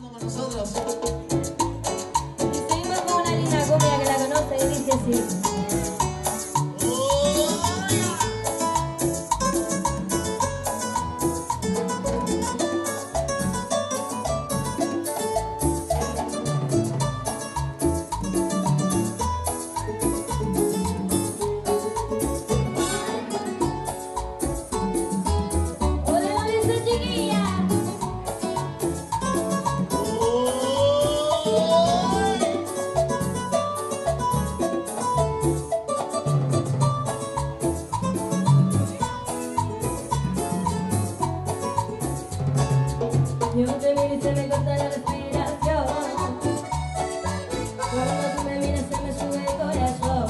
nosotros. Seguimos con una linda cumbia que la conoce y dice así. baby, se me corta la respiración. Cuando tú me miras se me sube el corazón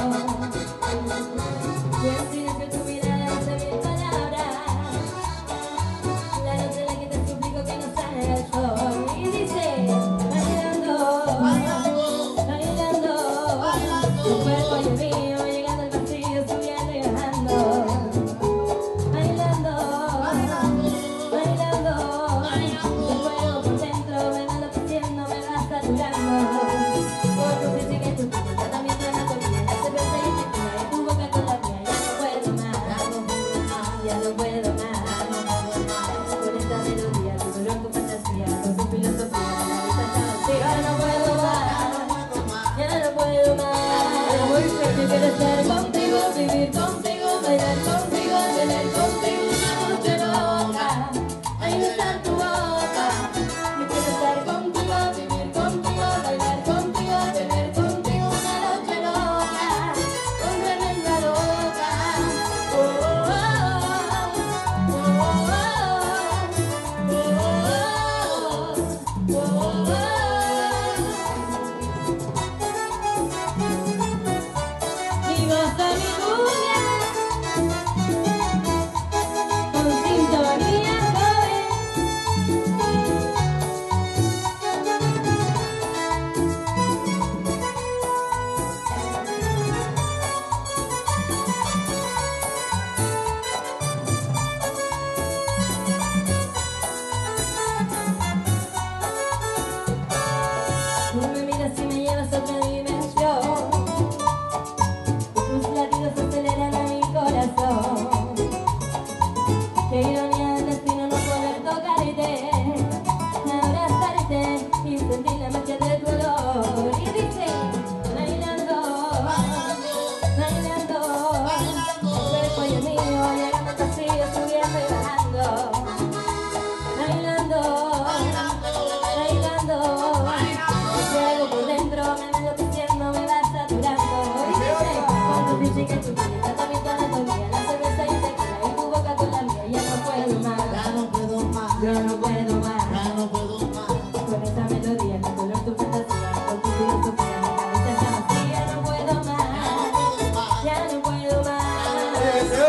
Y el silencio tu mirada hace mil palabras. La noche en la que te suplico que no salga el sol Y dice, bailando, bailando, bailando, bailando. Tu cuerpo llegando al vacío, subiendo y bajando. Bailando.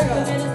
Hallelujah.